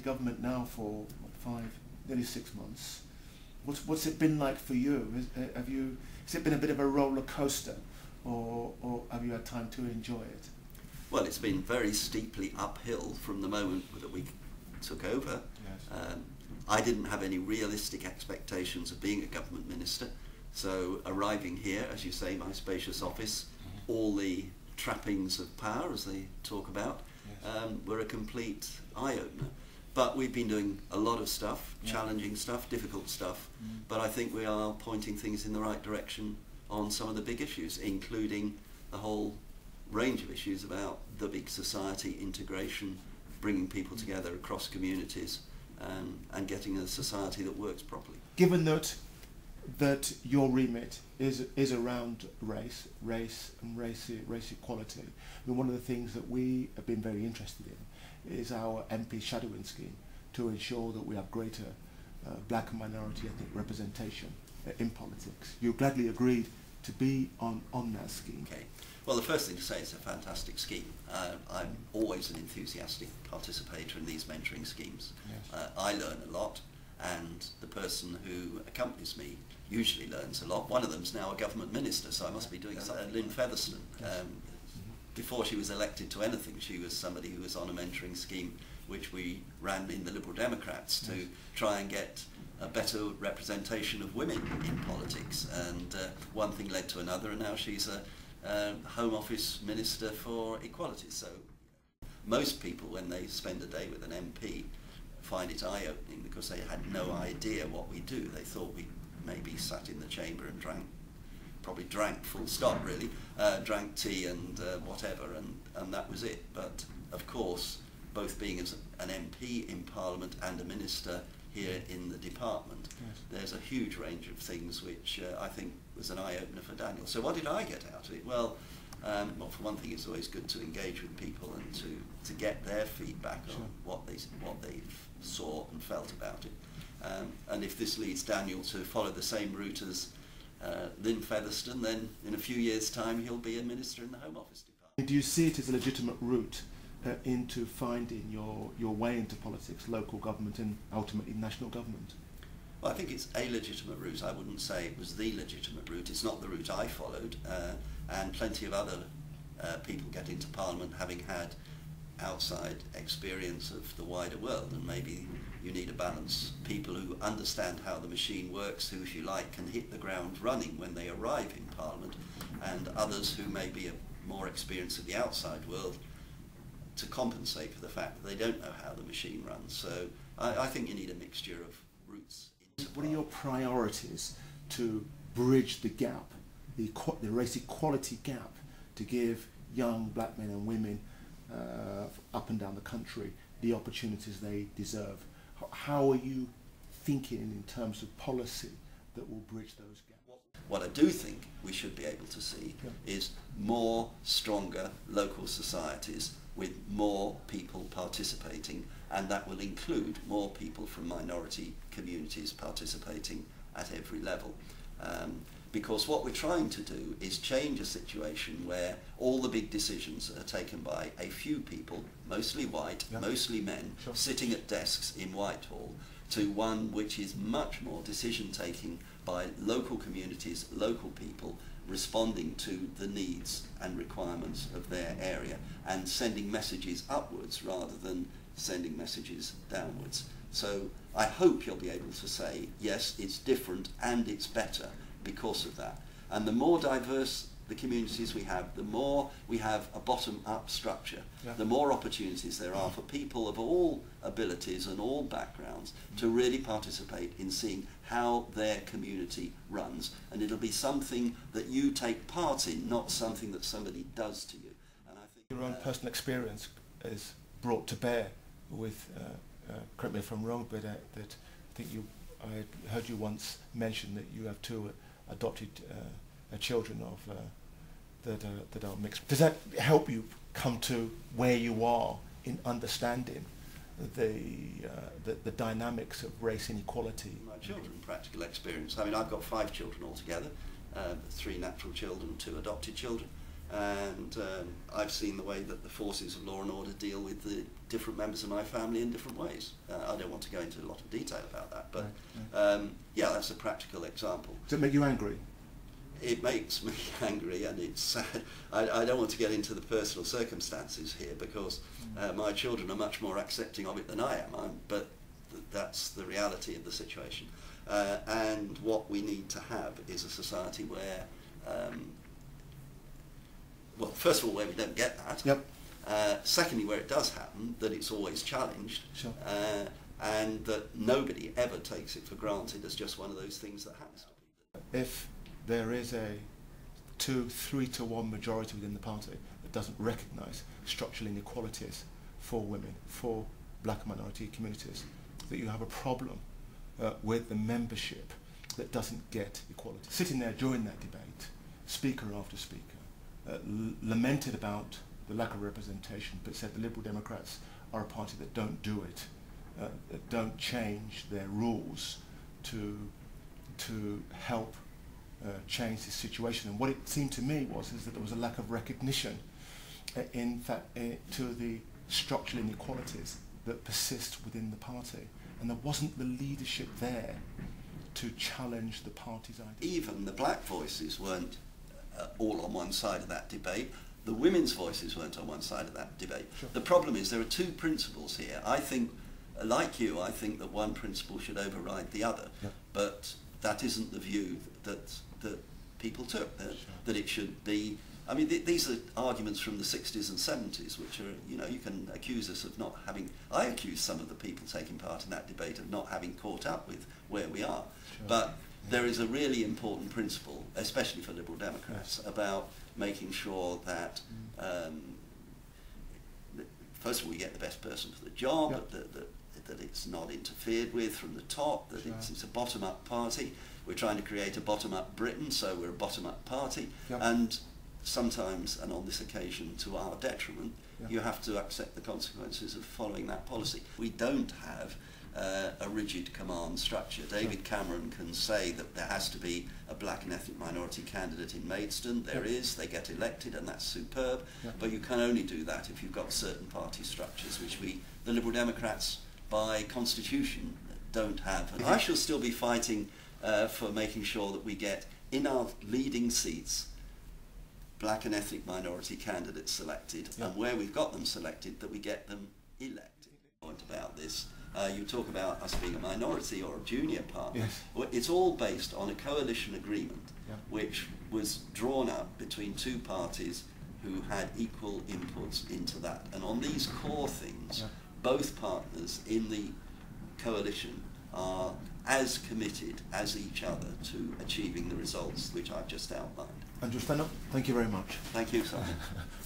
government now for what, five, nearly six months. What's, what's it been like for you? Is, uh, have you? Has it been a bit of a roller coaster, or, or have you had time to enjoy it? Well, it's been very steeply uphill from the moment that we took over. Yes. Um, I didn't have any realistic expectations of being a government minister, so arriving here, as you say, my spacious office, all the trappings of power, as they talk about, Yes. um, were a complete eye opener. But we've been doing a lot of stuff, Yeah. challenging stuff, difficult stuff, Mm. but I think we are pointing things in the right direction on some of the big issues, including the whole range of issues about the big society integration, bringing people together across communities, um, and getting a society that works properly. Given that that your remit is is around race, race and race race equality, I mean, one of the things that we have been very interested in is our MP shadowing scheme to ensure that we have greater uh, black and minority ethnic representation uh, in politics. You gladly agreed to be on, on that scheme. Okay. Well, the first thing to say it's a fantastic scheme. Uh, I'm always an enthusiastic participator in these mentoring schemes. Yes. Uh, I learn a lot, and the person who accompanies me usually learns a lot. One of them's now a government minister, so I must be doing something. Lynne Featherstone. Um, before she was elected to anything, she was somebody who was on a mentoring scheme which we ran in the Liberal Democrats to try and get a better representation of women in politics. And uh, one thing led to another, and now she's a um, Home Office Minister for Equality. So most people, when they spend a day with an MP, find it eye-opening because they had no idea what we do. They thought we maybe sat in the chamber and drank, probably drank full stop really, uh, drank tea and uh, whatever, and, and that was it. But of course, both being as an MP in Parliament and a minister here in the department, Yes. there's a huge range of things which uh, I think was an eye-opener for Daniel. So what did I get out of it? Well, um, well, for one thing, it's always good to engage with people and to, to get their feedback Sure. on what they what they saw and felt about it. Um, and if this leads Daniel to follow the same route as uh, Lynne Featherstone, then in a few years' time he'll be a minister in the Home Office Department. Do you see it as a legitimate route uh, into finding your, your way into politics, local government and ultimately national government? Well, I think it's a legitimate route. I wouldn't say it was the legitimate route. It's not the route I followed, uh, and plenty of other uh, people get into Parliament having had outside experience of the wider world, and maybe you need a balance. People who understand how the machine works, who, if you like, can hit the ground running when they arrive in Parliament, and others who may be more experienced of the outside world to compensate for the fact that they don't know how the machine runs. So I, I think you need a mixture of routes. What are your priorities to bridge the gap, the, the race equality gap, to give young black men and women up and down the country the opportunities they deserve? How are you thinking in terms of policy that will bridge those gaps? What I do think we should be able to see Yeah. is more stronger local societies with more people participating and that will include more people from minority communities participating at every level. Um, because what we're trying to do is change a situation where all the big decisions are taken by a few people, mostly white, Yeah. mostly men, Sure. sitting at desks in Whitehall, to one which is much more decision taking by local communities, local people, responding to the needs and requirements of their area and sending messages upwards rather than sending messages downwards. So I hope you'll be able to say, yes, it's different and it's better because of that. And the more diverse the communities we have, the more we have a bottom-up structure, Yeah. the more opportunities there are for people of all abilities and all backgrounds to really participate in seeing how their community runs. And it'll be something that you take part in, not something that somebody does to you. And I think Your own uh, personal experience is brought to bear with, uh, uh, correct me if I'm wrong, but uh, that I think you, I heard you once mention that you have two adopted uh, uh, children of uh, that, uh, that are mixed. Does that help you come to where you are in understanding the, uh, the, the dynamics of race inequality? my children practical experience. I mean, I've got five children altogether, um, three natural children, two adopted children. And um, I've seen the way that the forces of law and order deal with the different members of my family in different ways. Uh, I don't want to go into a lot of detail about that, but um, yeah, that's a practical example. Does it make you angry? It makes me angry and it's sad. I, I don't want to get into the personal circumstances here because uh, my children are much more accepting of it than I am, I'm, but th- that's the reality of the situation. Uh, and what we need to have is a society where, um, first of all, where we don't get that. Yep. Uh, secondly, where it does happen, that it's always challenged. Sure. Uh, and that nobody ever takes it for granted as just one of those things that happens. If there is a two, three to one majority within the party that doesn't recognise structural inequalities for women, for black minority communities, that you have a problem uh, with the membership that doesn't get equality. Sitting there during that debate, speaker after speaker, uh, lamented about the lack of representation, but said the Liberal Democrats are a party that don't do it, uh, that don't change their rules to, to help uh, change this situation. And what it seemed to me was is that there was a lack of recognition, uh, in fact, uh, to the structural inequalities that persist within the party. And there wasn't the leadership there to challenge the party's ideas. even the black voices weren't all on one side of that debate. The women's voices weren't on one side of that debate. Sure. The problem is there are two principles here. I think, uh, like you, I think that one principle should override the other, Yep. but that isn't the view that that people took. That, Sure. that it should be. I mean, th- these are arguments from the 60s and 70s, which are, you know, you can accuse us of not having. I accuse some of the people taking part in that debate of not having caught up with where we are. Sure. But there is a really important principle, especially for Liberal Democrats, about making sure that, um, that first of all, we get the best person for the job, Yep. that, that, that it's not interfered with from the top, that Sure. it's, it's a bottom-up party. We're trying to create a bottom-up Britain, so we're a bottom-up party. Yep. And sometimes, and on this occasion, to our detriment, Yep. you have to accept the consequences of following that policy. We don't have uh, a rigid command structure. David Cameron can say that there has to be a black and ethnic minority candidate in Maidstone. There is. They get elected, and that's superb. But you can only do that if you've got certain party structures, which we, the Liberal Democrats, by constitution, don't have. And I shall still be fighting uh, for making sure that we get in our leading seats black and ethnic minority candidates selected, Yeah. and where we've got them selected, that we get them elected. Point about this, uh, you talk about us being a minority or a junior partner. Yes. It's all based on a coalition agreement, Yeah. which was drawn up between two parties who had equal inputs into that. And on these core things, Yeah. both partners in the coalition are as committed as each other to achieving the results which I've just outlined. Andrew Stunell, thank you very much. Thank you, Simon.